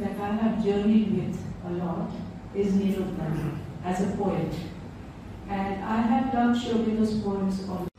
that I have journeyed with a lot is Neelofaji as a poet. And I have loved Shobhita's poems also.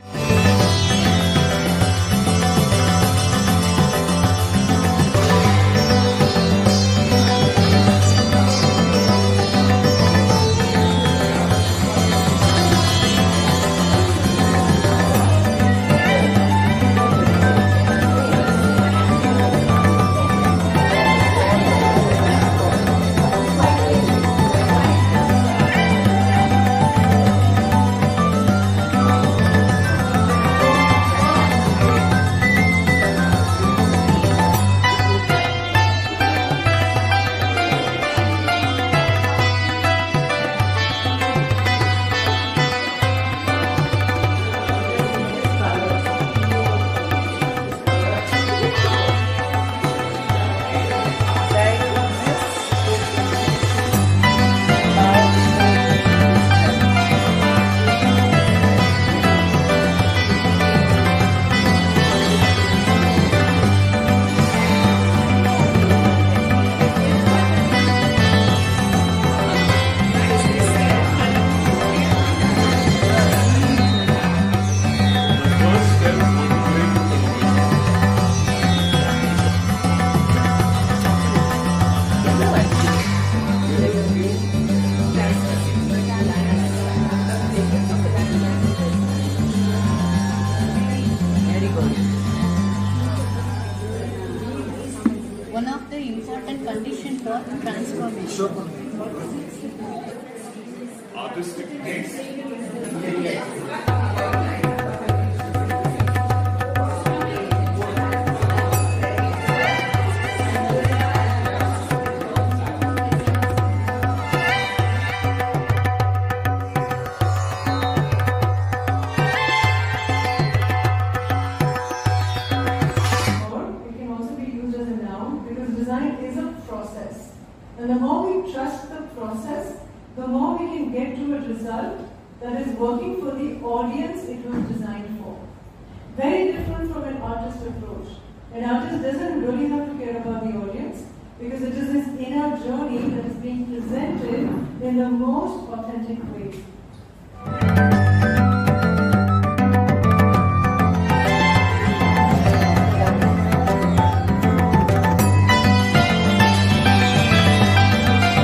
Important condition for transformation. Artistic taste. And the more we trust the process, the more we can get to a result that is working for the audience it was designed for. Very different from an artist approach. An artist doesn't really have to care about the audience because it is this inner journey that is being presented in the most authentic way.